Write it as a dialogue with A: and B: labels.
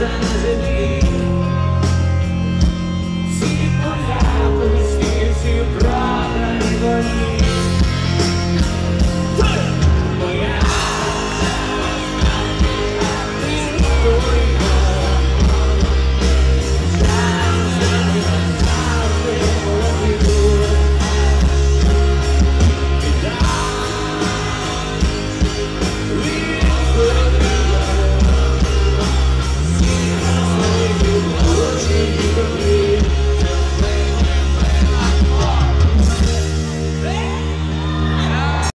A: reason